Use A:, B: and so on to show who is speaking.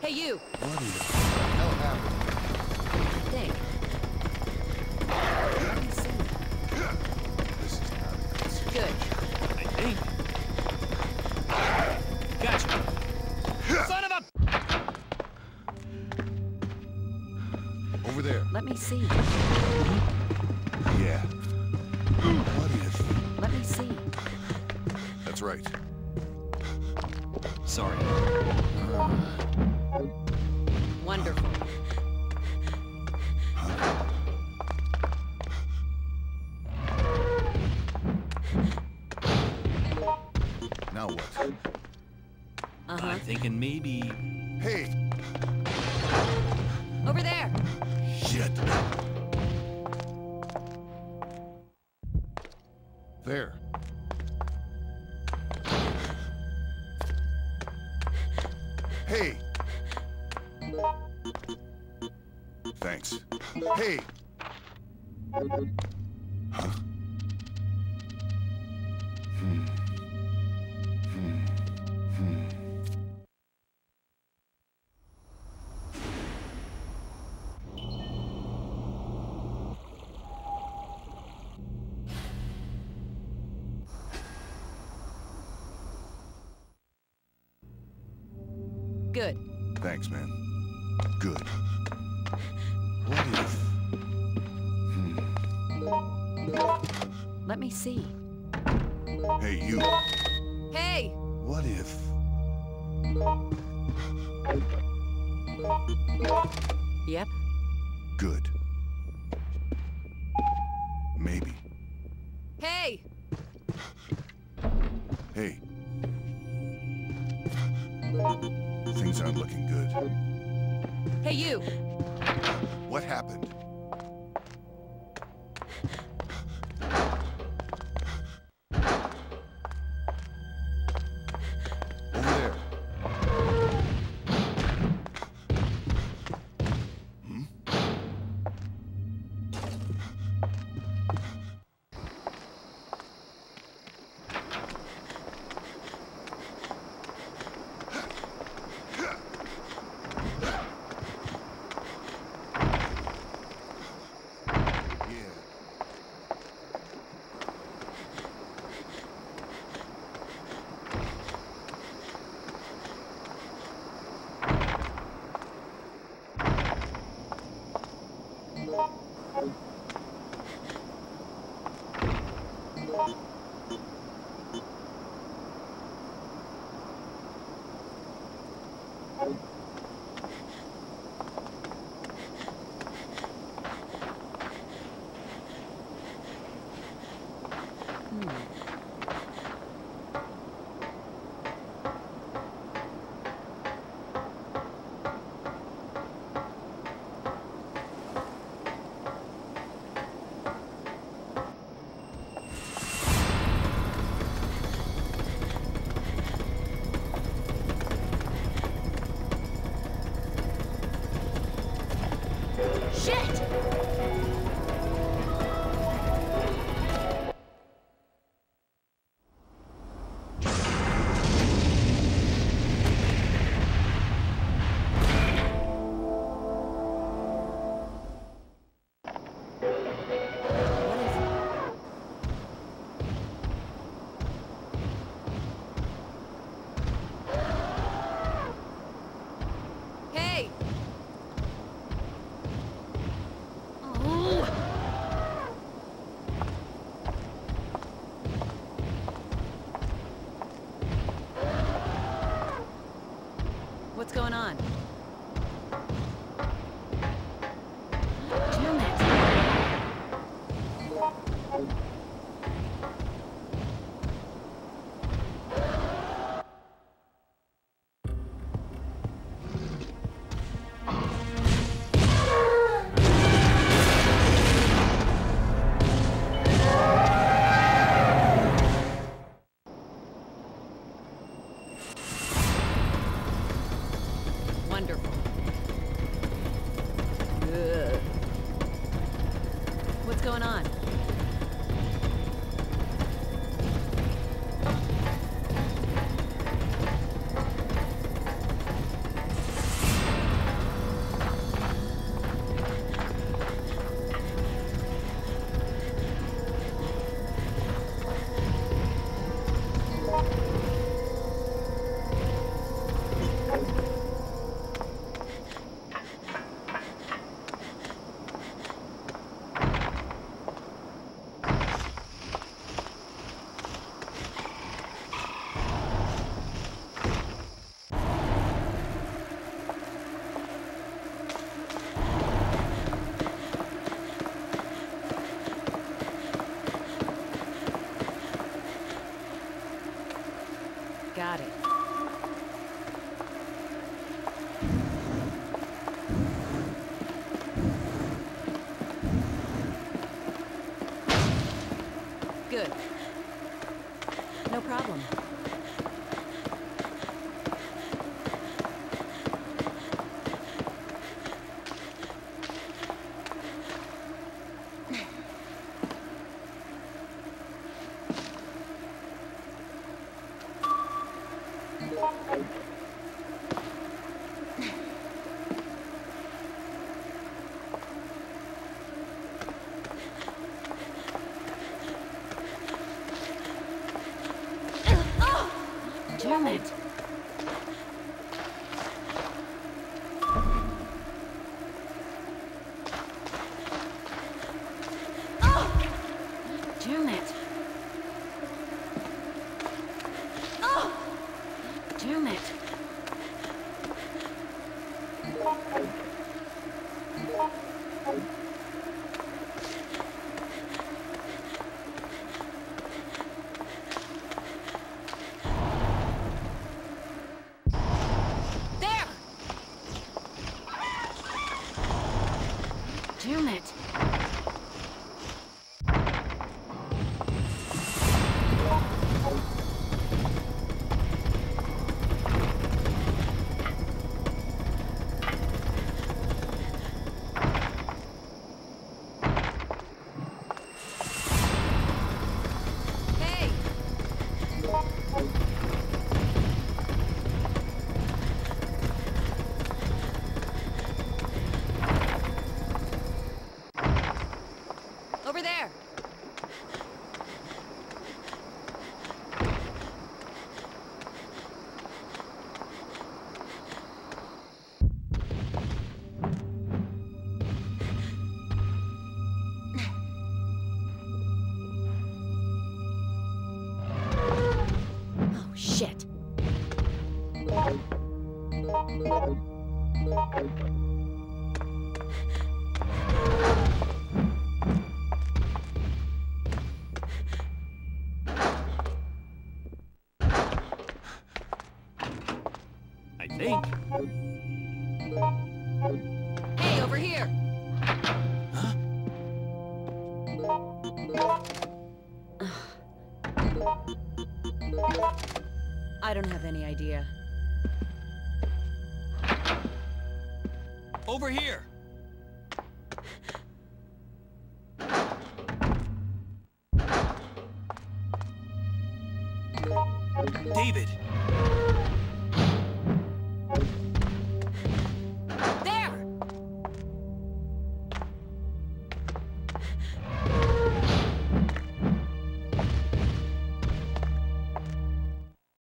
A: Hey, you!
B: What in the hell happened?
A: Think. Let me see.
B: This is not a good situation.
A: Good.
C: I think. Gotcha. Son of a...
B: Over there.
A: Let me see.
B: Yeah. What if?
A: Let me see.
B: That's right.
C: Sorry.
A: Uh, Wonderful.
B: Now what?
A: Uh-huh.
C: I'm thinking maybe...
B: Hey!
A: Over there!
B: Shit! There. Hey! Thanks. Hey! Huh? Hmm. Hmm. Hmm.
A: Good.
B: Thanks, man. Good. What if... Hmm.
A: Let me see.
B: Hey, you.
A: Hey!
B: What if...
A: Yep.
B: Good. Maybe.
A: Hey!
B: Hey. Things aren't looking good.
A: Hey, you!
B: What happened?
A: Shit! What's going on? Wonderful. Ugh. What's going on? Good. No problem. Oh! damn it. Oh! Damn it. Damn it.
C: I think.
A: Hey, over here!
C: Huh?
A: I don't have any idea.
C: Over here. David.